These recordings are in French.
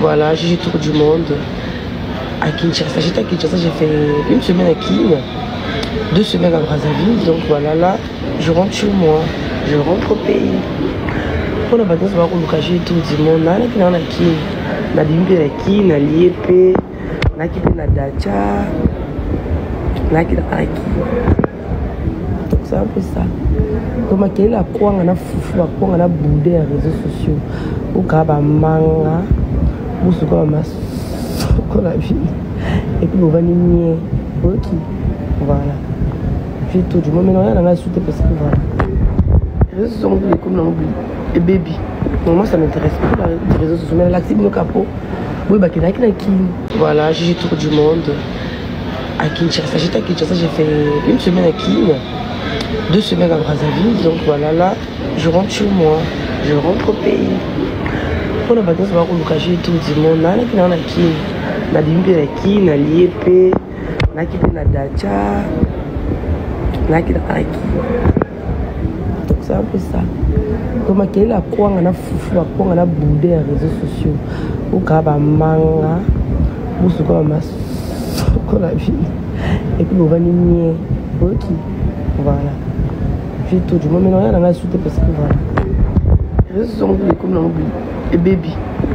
Voilà, j'ai tour du monde à Kinshasa. J'étais à Kinshasa, j'ai fait une semaine à Kin, deux semaines à Brazzaville. Donc voilà, là, je rentre chez moi, je rentre au pays. Pour la vacances, je vais j'ai tour du monde. Kin, na dimbi na Kin, na Liepe, na qui na Dacha, na qui na Aki. Ça. Donc makeli akwanga sociaux bosuka bamasoko na vie. Epuis bovandi mie oyoki voilà. Vie tout du moment oya nanga esu te parce que voilà. Réseaux sociaux ngo ekomi nango ebebi moi ça m'intéresse pas les réseaux sociaux. Mais laxi bino kapo boye bakendaki na kini voilà j'ai tour du monde. À Kinshasa. J'étais à Kinshasa j'ai fait une semaine à Kin deux semaines à Brazzaville. Donc voilà, là, je rentre chez moi, je rentre au pays. mpona bato nyonso bakoluka je tour du monde naanaki nao na kini nabimi mpe na kini nalie mpe naki mpe na dacha naki na aki tokosaa mpe sa to makelele akwanga na fufu bakwanga na bude ya réseau sociaux. Okaka bamanga bosuka bamasokola bino epuis bovandi mie boki voilà. J'ai tout. Du moment maintenant rien n'a pas souhaité parce que voilà. Réseau sociaux on oublie comme on oublie. Nango ebebi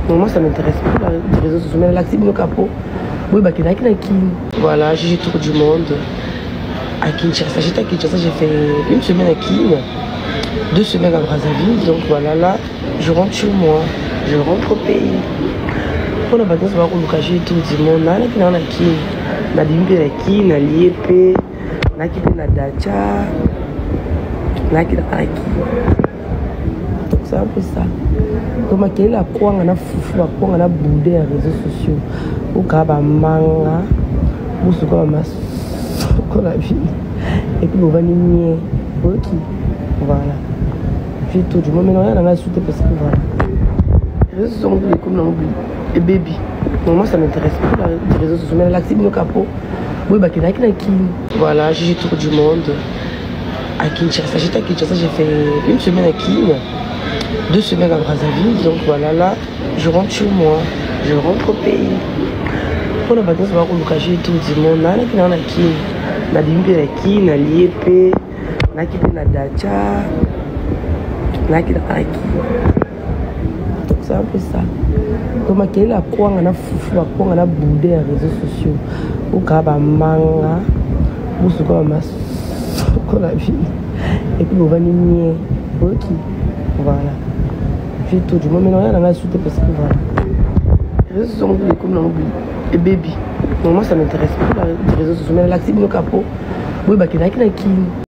moi ça m'intéresse pas les réseaux sociaux. Mais laxi bino boye bakendaki na kini voilà j'ai tour du monde. À Kinshasa j'étais à Kinshasa j'ai fait une semaine à Kin deux semaines à Brazzaville. Donc voilà là je rentre chez moi je rentre au pays. Pour la vacances bakoluka j'ai tour du monde. Nalaki nanga na Kin na dimbi na Kin na Liepe naki mpe na dacha naki. na aki makeli akwanga na fufu bakwanga na bude ya réseaux sociaux. Okaa bamanga bosuka bamasoko na vie epuis bovandi mie oyoki voilà. Vie tout du te parce que voilà. Réseaux sociaux moi ça m'intéresse pas les réseaux sociaux. Mais laxi bino kapo boye bakendaki na voilà j'ai tour du monde. À Kinshasa j'étais à Kinshasa j'ai fait une semaine à Kin deux semaines à Brazzaville. Donc voilà là je rentre chez moi. Je rentre au pays. Pour la vacances bakoluka j'ai tour du monde nana qui nanga na Kin na dimbi na Kin na Liepe naki mpe dacha naki na aki peu ça. Donc makeli akwanga na fufu bakwanga na bude ya réseaux sociaux. Okaa bamanga bosuka bamasoko na vie epuis bovandi mie oyoki voilà. Tout. Du moment nanga esu te parce que voilà. Réseaux sociaux ngo ekomi nango ebebi moi ça m'intéresse pas les réseaux sociaux. Mais laxi bino kapo boye bakendaki na kini